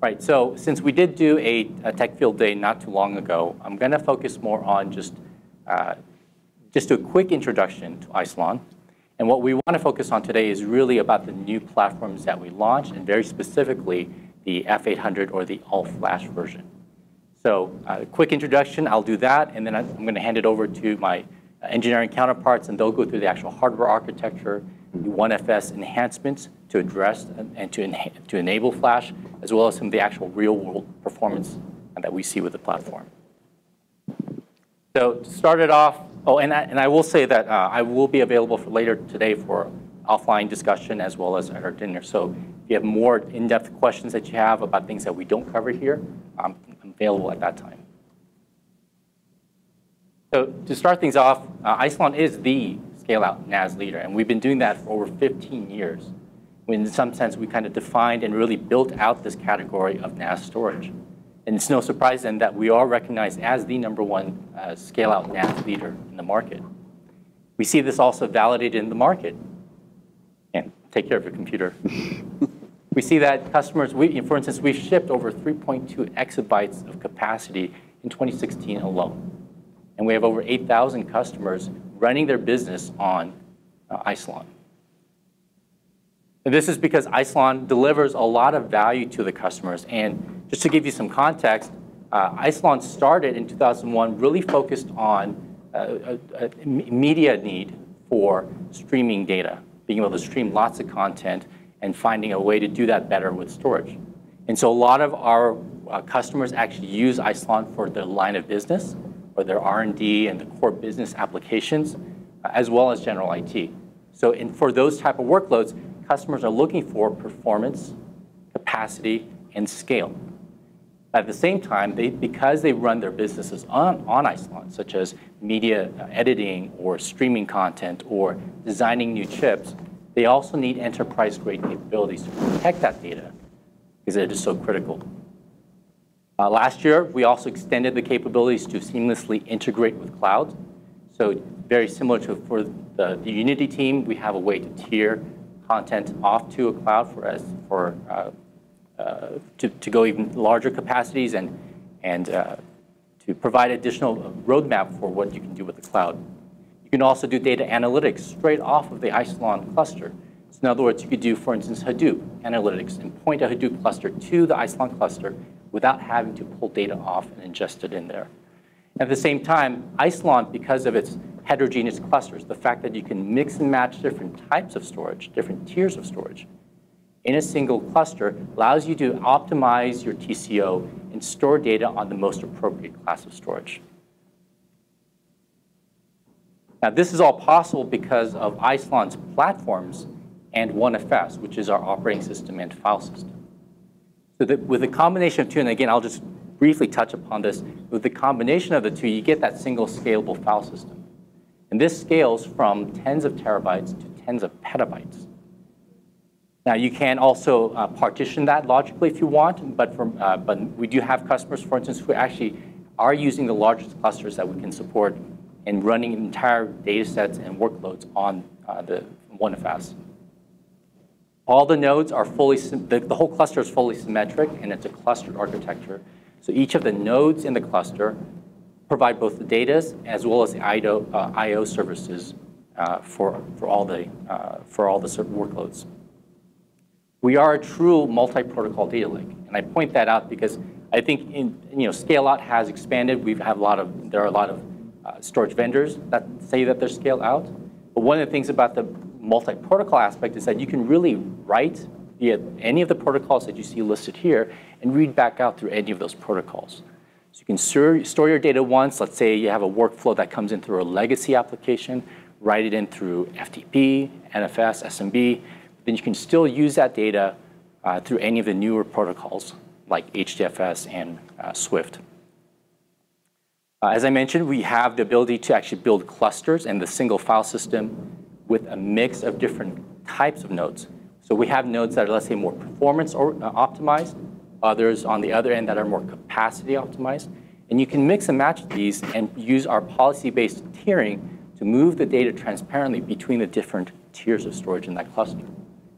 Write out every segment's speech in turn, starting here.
Right, so since we did do a, a tech field day not too long ago, I'm going to focus more on just, uh, just a quick introduction to Isilon. And what we want to focus on today is really about the new platforms that we launched, and very specifically, the F800 or the all-flash version. So a uh, quick introduction, I'll do that, and then I'm going to hand it over to my engineering counterparts, and they'll go through the actual hardware architecture, the OneFS enhancements to address and to, to enable Flash, as well as some of the actual real-world performance that we see with the platform. So to start it off, oh, and I, and I will say that uh, I will be available for later today for offline discussion as well as at our dinner. So if you have more in-depth questions that you have about things that we don't cover here, I'm available at that time. So to start things off, uh, Isilon is the scale-out NAS leader, and we've been doing that for over 15 years. In some sense, we kind of defined and really built out this category of NAS storage. And it's no surprise then that we are recognized as the number one uh, scale-out NAS leader in the market. We see this also validated in the market. And take care of your computer. we see that customers, we, for instance, we've shipped over 3.2 exabytes of capacity in 2016 alone. And we have over 8,000 customers running their business on uh, Isilon. And this is because Isilon delivers a lot of value to the customers. And just to give you some context, uh, Isilon started in 2001 really focused on uh, a, a media need for streaming data, being able to stream lots of content and finding a way to do that better with storage. And so a lot of our uh, customers actually use Isilon for their line of business or their R&D and the core business applications, uh, as well as general IT. So in, for those type of workloads, customers are looking for performance, capacity, and scale. At the same time, they, because they run their businesses on, on Isilon, such as media uh, editing or streaming content or designing new chips, they also need enterprise-grade capabilities to protect that data because it is so critical. Uh, last year, we also extended the capabilities to seamlessly integrate with cloud. So very similar to for the, the Unity team, we have a way to tier content off to a cloud for us for uh, uh, to, to go even larger capacities and and uh, to provide additional roadmap for what you can do with the cloud. You can also do data analytics straight off of the Isilon cluster. So in other words, you could do, for instance, Hadoop analytics and point a Hadoop cluster to the Isilon cluster without having to pull data off and ingest it in there. At the same time, Isilon, because of its heterogeneous clusters, the fact that you can mix and match different types of storage, different tiers of storage, in a single cluster allows you to optimize your TCO and store data on the most appropriate class of storage. Now, this is all possible because of Isilon's platforms and OneFS, which is our operating system and file system. With the combination of two, and again, I'll just briefly touch upon this, with the combination of the two, you get that single scalable file system. And this scales from tens of terabytes to tens of petabytes. Now, you can also uh, partition that logically if you want, but, uh, but we do have customers, for instance, who actually are using the largest clusters that we can support and running entire data sets and workloads on uh, the OneFS. All the nodes are fully, the, the whole cluster is fully symmetric and it's a clustered architecture. So each of the nodes in the cluster provide both the data as well as the IO, uh, IO services uh, for, for all the, uh, for all the workloads. We are a true multi-protocol data lake. And I point that out because I think in, you know, scale out has expanded. We have a lot of, there are a lot of uh, storage vendors that say that they're scale out. But one of the things about the multi-protocol aspect is that you can really write via any of the protocols that you see listed here and read back out through any of those protocols. So you can store your data once. Let's say you have a workflow that comes in through a legacy application, write it in through FTP, NFS, SMB. Then you can still use that data uh, through any of the newer protocols like HDFS and uh, Swift. Uh, as I mentioned, we have the ability to actually build clusters in the single file system with a mix of different types of nodes. So we have nodes that are, let's say, more performance or, uh, optimized, others on the other end that are more capacity optimized. And you can mix and match these and use our policy-based tiering to move the data transparently between the different tiers of storage in that cluster.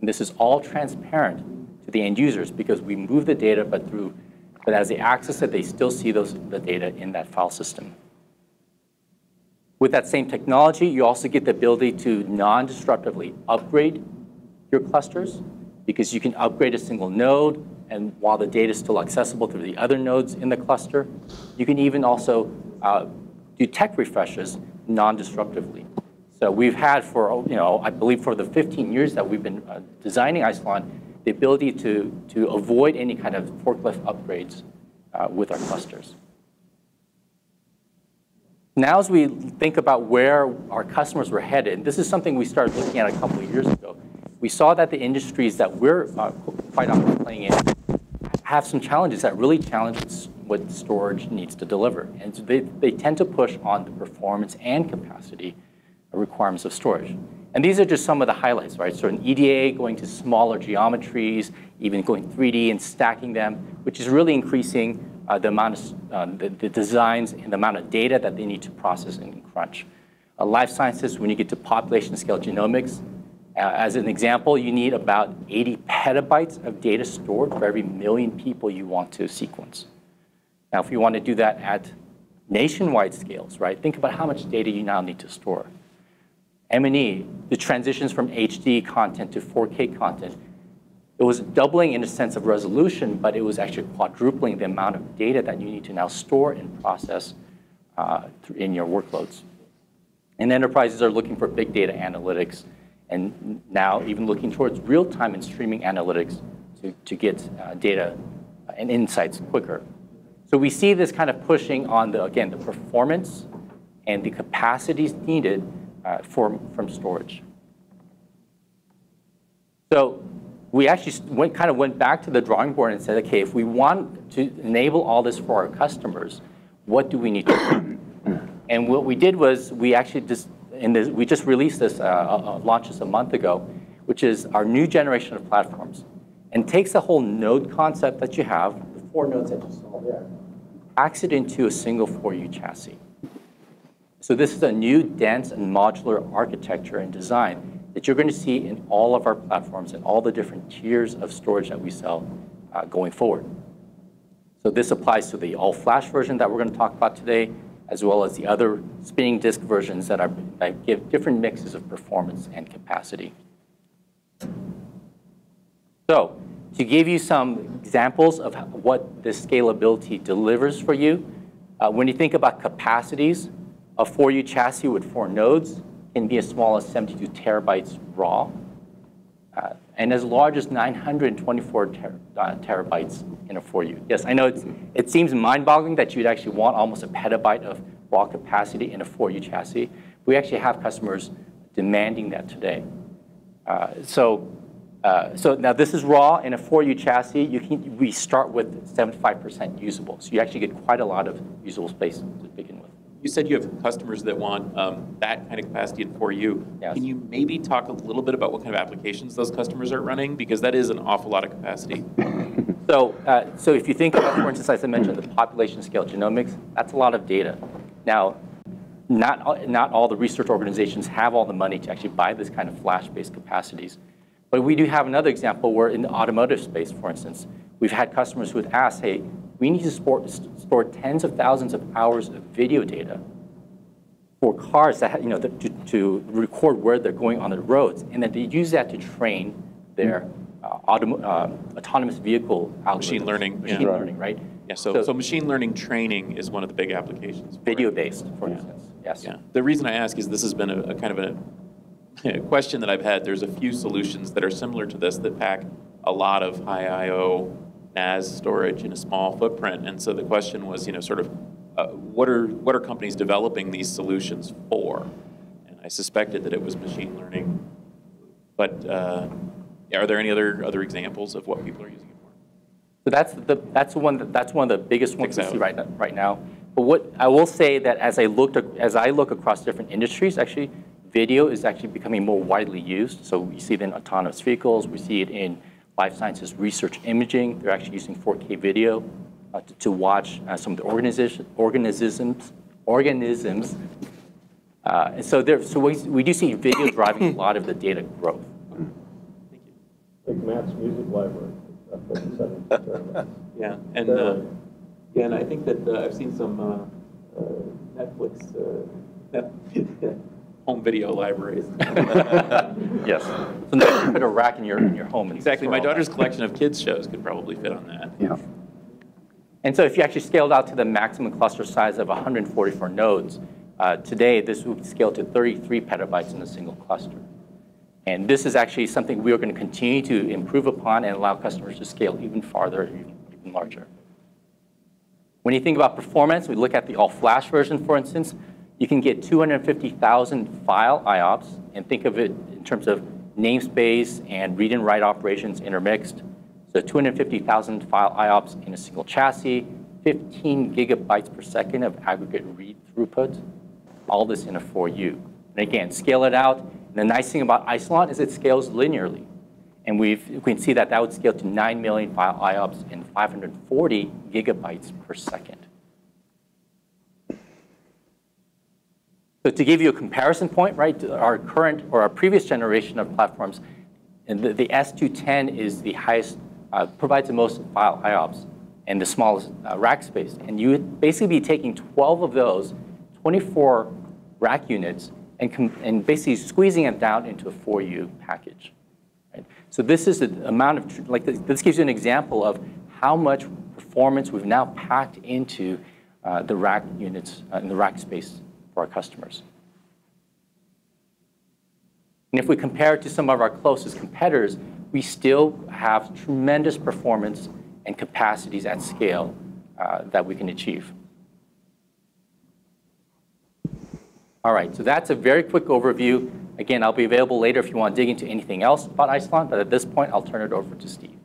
And this is all transparent to the end users because we move the data, but through, but as they access it, they still see those, the data in that file system. With that same technology, you also get the ability to non-disruptively upgrade your clusters because you can upgrade a single node and while the data is still accessible through the other nodes in the cluster, you can even also uh, do tech refreshes non-disruptively. So we've had for, you know, I believe for the 15 years that we've been uh, designing Isilon, the ability to, to avoid any kind of forklift upgrades uh, with our clusters. Now as we think about where our customers were headed, this is something we started looking at a couple of years ago, we saw that the industries that we're uh, quite often playing in have some challenges that really challenge what storage needs to deliver. And so they, they tend to push on the performance and capacity requirements of storage. And these are just some of the highlights, right? So an EDA going to smaller geometries, even going 3D and stacking them, which is really increasing uh, the amount of uh, the, the, designs and the amount of data that they need to process and crunch. Uh, life sciences, when you get to population scale genomics, uh, as an example, you need about 80 petabytes of data stored for every million people you want to sequence. Now, if you want to do that at nationwide scales, right, think about how much data you now need to store. M&E, the transitions from HD content to 4K content, it was doubling in a sense of resolution, but it was actually quadrupling the amount of data that you need to now store and process uh, in your workloads. And enterprises are looking for big data analytics, and now even looking towards real-time and streaming analytics to, to get uh, data and insights quicker. So we see this kind of pushing on the, again, the performance and the capacities needed uh, for, from storage. So we actually went, kind of went back to the drawing board and said, okay, if we want to enable all this for our customers, what do we need to do? And what we did was we actually just, in this, we just released this, uh, uh, uh launched this a month ago, which is our new generation of platforms. And takes the whole node concept that you have, the four nodes that you saw there, packs it into a single 4U chassis. So this is a new dense and modular architecture and design that you're going to see in all of our platforms and all the different tiers of storage that we sell uh, going forward. So this applies to the all-flash version that we're going to talk about today, as well as the other spinning disk versions that, are, that give different mixes of performance and capacity. So to give you some examples of what this scalability delivers for you, uh, when you think about capacities, a 4U chassis with four nodes can be as small as 72 terabytes raw, uh, and as large as 924 ter uh, terabytes in a 4U. Yes, I know it seems mind-boggling that you'd actually want almost a petabyte of raw capacity in a 4U chassis. We actually have customers demanding that today. Uh, so, uh, so now this is raw in a 4U chassis. You can, we start with 75% usable. So you actually get quite a lot of usable space to begin with. You said you have customers that want um, that kind of capacity for you. Yes. Can you maybe talk a little bit about what kind of applications those customers are running? Because that is an awful lot of capacity. so, uh, so if you think about, for instance, as I mentioned, the population scale genomics, that's a lot of data. Now, not, not all the research organizations have all the money to actually buy this kind of flash-based capacities. But we do have another example where in the automotive space, for instance, we've had customers who have asked, hey, we need to store, store tens of thousands of hours of video data for cars that, you know, to, to record where they're going on the roads, and then they use that to train their uh, autom uh, autonomous vehicle algorithms. Machine learning. Machine yeah. learning, right? Yeah, so, so, so, machine learning training is one of the big applications. Video-based, for yeah. instance, yes. Yeah. The reason I ask is this has been a, a kind of a, a question that I've had. There's a few solutions that are similar to this that pack a lot of high I.O. NAS storage in a small footprint. And so the question was, you know, sort of, uh, what are what are companies developing these solutions for? And I suspected that it was machine learning. But uh, are there any other other examples of what people are using it for? So that's the that's one that, that's one of the biggest ones we see right now, right now. But what I will say that as I looked as I look across different industries, actually, video is actually becoming more widely used. So we see it in autonomous vehicles. We see it in life sciences research imaging. They're actually using 4K video uh, to, to, watch uh, some of the organisms, organisms, organisms. Uh, and so, there, so we, we do see video driving a lot of the data growth. Thank you. Like Matt's music library. Yeah, and, uh, yeah, and I think that uh, I've seen some uh, uh, Netflix, uh, net- home video libraries. Yes. So now you put a rack in your, in your home. and Exactly, my all that. daughter's collection of kids' shows could probably fit on that. Yeah. And so if you actually scaled out to the maximum cluster size of 144 nodes, uh, today this would scale to 33 petabytes in a single cluster. And this is actually something we are going to continue to improve upon and allow customers to scale even farther, even even larger. When you think about performance, we look at the all-flash version, for instance, you can get 250,000 file IOPS, and think of it in terms of namespace and read and write operations intermixed. So 250,000 file IOPS in a single chassis, 15 gigabytes per second of aggregate read throughput, all this in a 4U. And again, scale it out. And the nice thing about Isilon is it scales linearly. And we can see that that would scale to 9 million file IOPS and 540 gigabytes per second. So to give you a comparison point, right, our current or our previous generation of platforms, and the, the S210 is the highest, uh, provides the most file IOPS and the smallest uh, rack space. And you would basically be taking 12 of those, 24 rack units, and, and basically squeezing it down into a 4U package. Right? So this is the amount of, like this, this gives you an example of how much performance we've now packed into uh, the rack units, uh, in the rack space for our customers. And if we compare it to some of our closest competitors, we still have tremendous performance and capacities at scale uh, that we can achieve. All right, so that's a very quick overview. Again, I'll be available later if you want to dig into anything else about Isilon, but at this point, I'll turn it over to Steve.